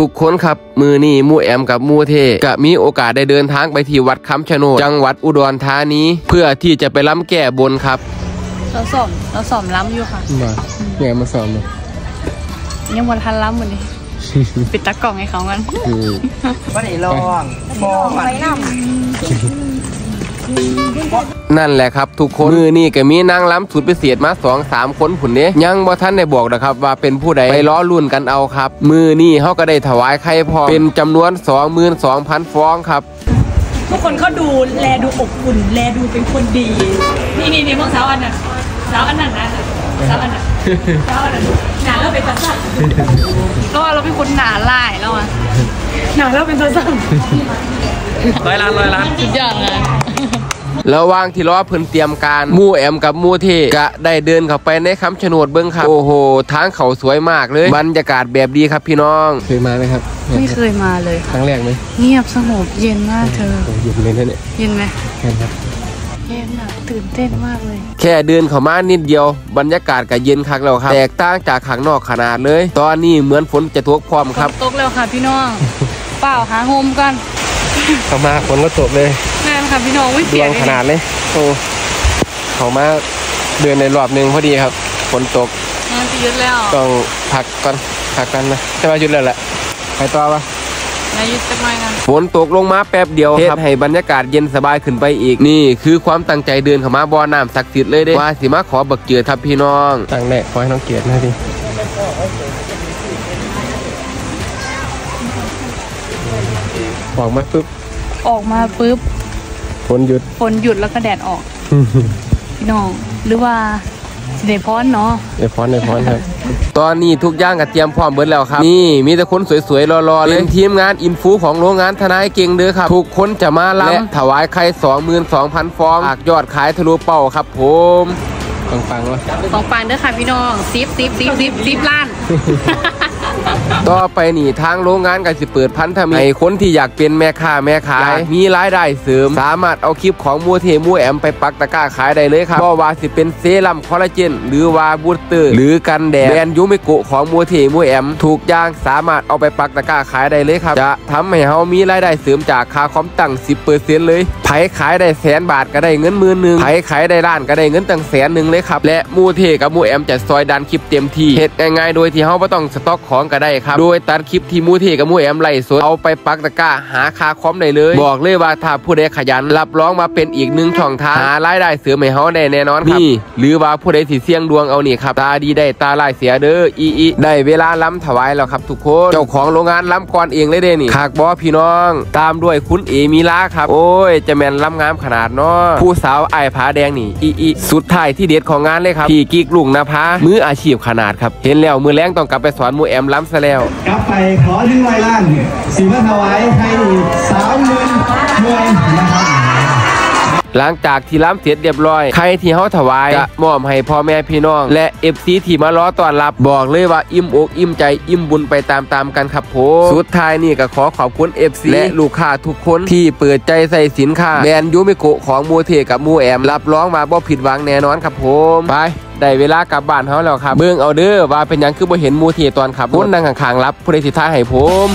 ทุกคนครับ มือนี่มูแอมกับมูเทกะมีโอกาสได้เดินทางไปที่วัดคำชะโนดจังหวัดอุดรธานีเพื่อที่จะไปล้ำแก้บนครับ เราสอมเราสอมล้ำอยู่ค่ะมาแงมาสอนเลยยังวันทันล้ำเหมือนนี้ ปิดตะกล่องให้เขากันว่าได้ลองมองไปน้ นั่นแหละครับทุกคนมือนี่ก็มีนางล้ำสุดพิเศษมาสองสามคนผุนเนี้ยยังบ่ท่านได้บอกนะครับว่าเป็นผู้ใดไปล้อรุ่นกันเอาครับ มือนี่เขาก็ได้ถวายไข่พอเป็นจำนวน22,000ฟองครับทุกคนเขาดูแลดูอบอุ่น แลดูเป็นคนดี นี่นี่นี่พวกสาวอันนั้นสาวอันนั้นนะสาวอันนั้นสาวอันนั้นหนาแล้วเป็นตาสั่นแล้วว่าเราเป็นคนหนาลายแล้วอะหนาแล้วเป็นตาสั่นร้อยล้านร้อยล้านสุดยอดเลย ระหว่างที่รอเพิ่นเตรียมการหมู่แอมกับหมู่เทกะได้เดินเข้าไปในคำชะโนดเบิ้งครับโอ้โหทางเขาสวยมากเลยบรรยากาศแบบดีครับพี่น้องเคยมาไหมครับไม่เคยมาเลย ครั้งแรกไหมเงียบสงบเย็นมากเธอผมอยู่เลยเนี่ยเย็นไหมแค่ครับเย็นอะตื่นเต้นมากเลย แค่เดินเข้ามานิดเดียว บรรยากาศก็เย็นคักแล้วครับแตกต่างจากข้างนอกขนาดเลย ตอนนี้เหมือนฝนจะตกพร้อมครับตกแล้วค่ะพี่น้องเปล่าหาโฮมกันเข้ามาฝนก็ตกเลยแม่น ค่ะพี่น้องไม่ดเปีวยกงขนาดเลยโอ้เขามาเดินในรอบหนึ่งพอดีครับฝนตกงานจะยึดแล้วต้องพักก่อนพักกันนะจะมาหยุดแล้วแหละไปต่อปะงานยึดจะมากันฝนตกลงมาแป๊บเดียวเฮ็ดให้บรรยากาศเย็นสบายขึ้นไปอีกนี่คือความตั้งใจเดินเข้ามาบ่อน้ำศักดิ์สิทธิ์เลยเด้ว่าสิมาขอบักเจือครับพี่น้องตั้งแน่ขอให้น้องเกียรตินะดิออกมาปุ๊บออกมาปุ๊บ ฝนหยุดฝนหยุดแล้วก็แดดออกพี่น้องหรือว่าสิเดพอนเนาะเอพอนเอพอนครับ ตอนนี้ทุกอย่างก็เตรียมพร้อมเบิดแล้วครับ นี่มีแต่คนสวยๆรอๆเลยเป็นทีมงานอินฟูของโรงงานทนายเก่งเด้อครับ ทุกคนจะมาล้ำถวายไข่22,000 ฟองหากยอดขายทะลุเป้าครับผมฟังๆวะของปานเด้อค่ะพี่น้องซิปซิปซิปซิปซิปล้าน ต่อไปนี่ทางโรงงานก็สิเปิดพันธมิตรให้คนที่อยากเป็นแม่ค้าแม่ขาย มีรายได้เสริม สามารถเอาคลิปของมูเทมูแอมไปปักตะกร้าขายได้เลยครับบ่ว่าสิเป็นเซรั่มคอลลาเจน หรือว่าบูสเตอร์ หรือกันแดดแบรนด์ยูเมโกะของมูเทมูแอมถูกอย่างสามารถเอาไปปักตะกร้าขายได้เลยครับ จะทำให้เฮามีรายได้เสริมจากค่าคอมตั้ง 10%เลยไผขายได้แสนบาทก็ได้เงินหมื่นหนึ่งไผขายได้ล้านก็ได้เงินตั้งแสนหนึ่งเลยครับและมูเทกับมูแอมจะซอยดันคลิปเต็มที่เฮ็ดง่ายๆโดยที่เฮาบ่ต้องสต็อกของก็ได้ครับ โดยตัดคลิปที่มูเทกับมูแอมไล่สดเอาไปปักตะกร้าหาค่าคอมได้เลย บอกเลยว่าถ้าผู้ใดขยันรับรองมาเป็นอีกหนึ่งช่องทางหารายได้เสริมให้เฮาได้แน่นอนครับนี่หรือว่าผู้ใดสิเสี่ยงดวงเอานี่ครับตาดีได้ตาลายเสียเด้ออีอีได้เวลาล้ำถวายแล้วครับทุกคนเจ้าของโรงงานล้ำก่อนเองเลยเด้นี่ขากบอพี่น้อง ตามด้วยคุณเอมีลาครับ โอ้ย จะแม่นล้ำงามขนาดเนาะผู้สาวไอ้ายผาแดงนี่อีอีสุดท้ายที่เด็ดของงานเลยครับพี่กิ๊กลุงนภามืออาชีพขนาดครับเห็นแล้วมือแรงต้องกลับไปสอนหมูแอมล้ำซะแล้ว กลับไปขอดึงไวล้านสีมาถวายให้อีกสามหมื่นหน่วยนะครับหลังจากที่ล้ำเสร็จเรียบร้อย ใครที่เขาถวายจะมอบให้พ่อแม่พี่น้อง และเอฟซีที่มารอต้อนรับบอกเลยว่าอิ่มอกอิ่มใจอิ่มบุญไปตามๆกันครับผมสุดท้ายนี่ก็ขอขอบคุณ FC และลูกค้าทุกคนที่เปิดใจใช้สินค้าแบรนด์ยูมิโกะของมูเทกับมูแอม รับรองมาบ่ผิดหวังแน่นอนครับผมไป ได้เวลากลับบ้านเขาแล้วครับเบิ่งเอาเด้อว่าเป็นหยังคือบ่เห็นมูเทตอนขับรถนั่งข้างๆรับผู้ใดสิท้าให้ผม